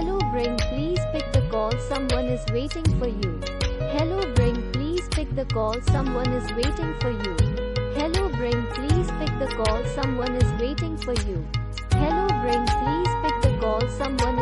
Hello Brina please pick the call someone is waiting for you. Hello Brina please pick the call someone is waiting for you. Hello Brina please pick the call someone is waiting for you. Hello Brina please pick the call someone.